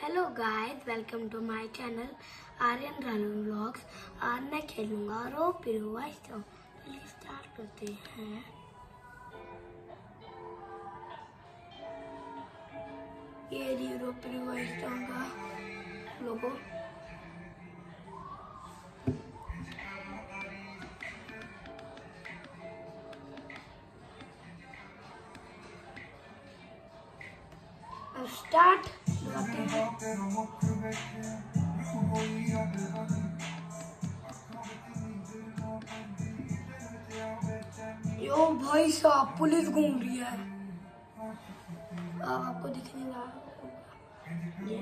Hello guys welcome to my channel Aryan Ranu vlogs आज मैं खेलूँगा रो पिरो वाइस तो चलिए स्टार्ट करते हैं। ये रो पिरो वाइस का लोगो। स्टार्ट लगाते हैं यो भाई साहब, पुलिस घूम रही है। अब आपको दिख नहीं रहा होगा। ये।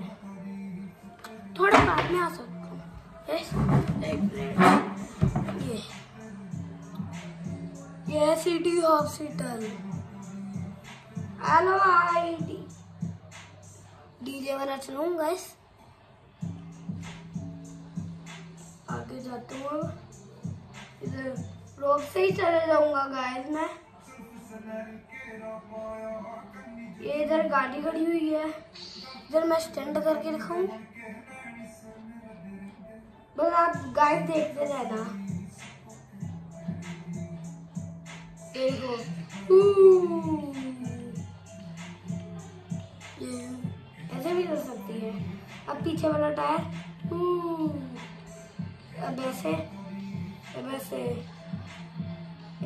थोड़ा बाद में आ सकता हूँ। ये। ये। City hospital hello ID DJ वाला चलाऊँगा इस आगे जाता हूँ। इधर रोड से ही चले जाऊँगा गाइस मैं। ये इधर गाड़ी खड़ी हुई है। इधर मैं स्टैंड करके दिखाऊँ। बस आप गाइस देखते रहना। देखो ऐसे भी कर सकती है। अब पीछे वाला टायर अब ऐसे अब ऐसे।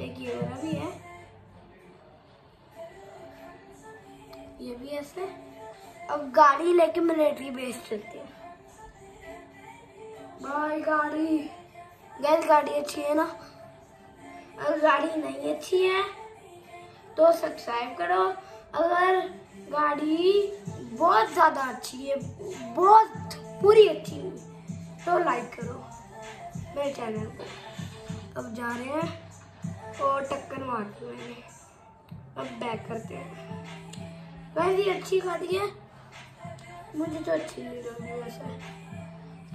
एक ये वाला भी है। ये भी ऐसे। अब गाड़ी लेके मिलिट्री बेस चलते हैं। भाई गाड़ी। गैस गाड़ी अच्छी है ना? अगर गाड़ी नहीं अच्छी है तो सब्सक्राइब करो। अगर गाड़ी बहुत ज़्यादा अच्छी है, बहुत पूरी अच्छी है। तो लाइक करो मेरे चैनल को। अब जा रहे हैं और टक्कर मार दी मैंने। अब बैक करते हैं। वैसे ये अच्छी खाती है। मुझे तो अच्छी नहीं लगी वैसे।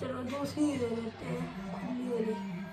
चलो, दूसरी ले लेते हैं। खुली वाली।